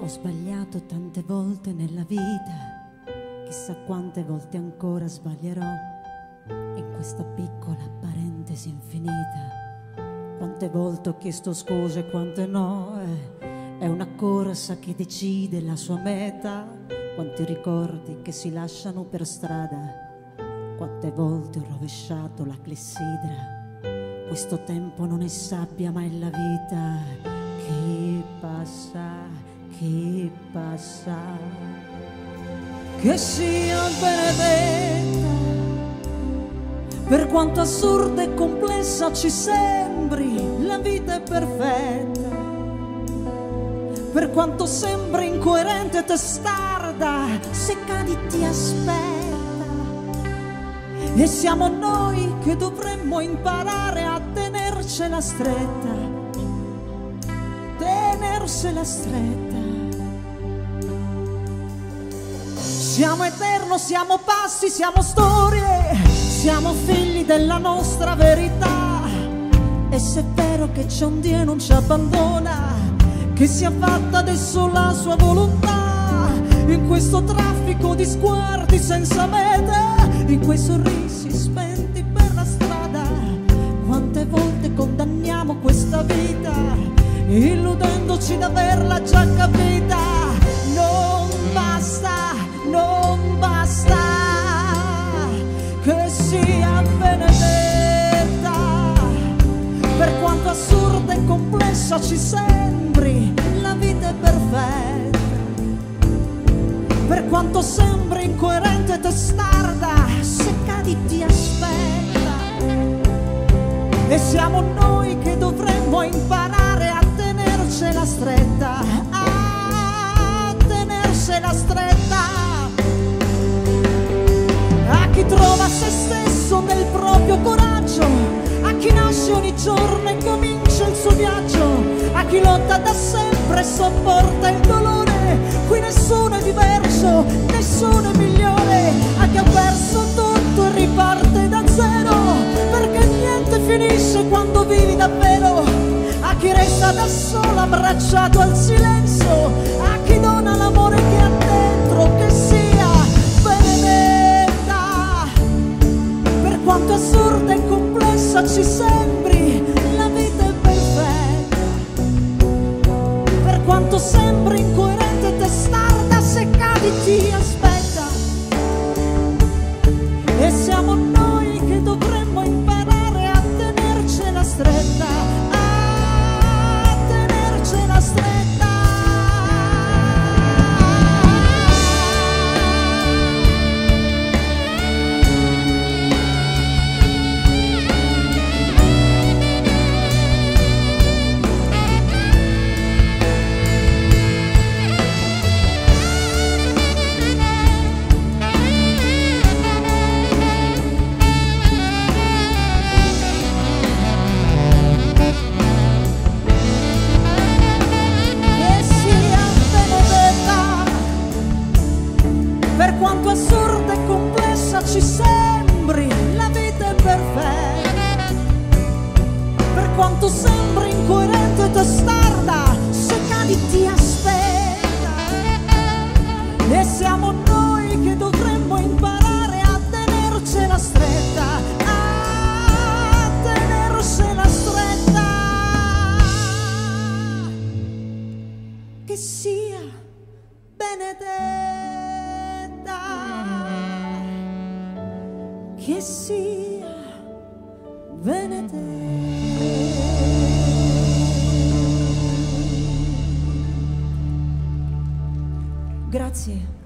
Ho sbagliato tante volte nella vita, chissà quante volte ancora sbaglierò in questa piccola parentesi infinita. Quante volte ho chiesto scuse, quante no. Eh, è una corsa che decide la sua meta. Quanti ricordi che si lasciano per strada. Quante volte ho rovesciato la clessidra. Questo tempo non è sabbia, ma è la vita che passa che passa, che sia benedetta, per quanto assurda e complessa ci sembri, la vita è perfetta, per quanto sembri incoerente e testarda, se cadi ti aspetta. E siamo noi che dovremmo imparare a tenercela stretta, tenersela stretta. Siamo eterno, siamo passi, siamo storie, siamo figli della nostra verità. E se è vero che c'è un Dio non ci abbandona, che sia fatta adesso la sua volontà. In questo traffico di sguardi senza mete, in quei sorrisi spenti per la strada, quante volte condanniamo questa vita, illudendoci d'averla già capita. Sia benedetta, per quanto assurda e complessa ci sembri, la vita è perfetta, per quanto sembri incoerente e testarda, se cadi ti aspetta, e siamo noi se stesso nel proprio coraggio, a chi nasce ogni giorno e comincia il suo viaggio, a chi lotta da sempre e sopporta il dolore, qui nessuno è diverso, nessuno è migliore, a chi ha perso tutto e riparte da zero, perché niente finisce quando vivi davvero, a chi resta da solo abbracciato al silenzio, a chi cadi assurda e complessa ci sembri la vita è perfetta. Per quanto sembri incoerente e testarda se cadi ti aspetta. E siamo noi che dovremmo imparare a tenercela stretta a tenersela stretta. Che sia benedetta, che sia benedetta. Grazie.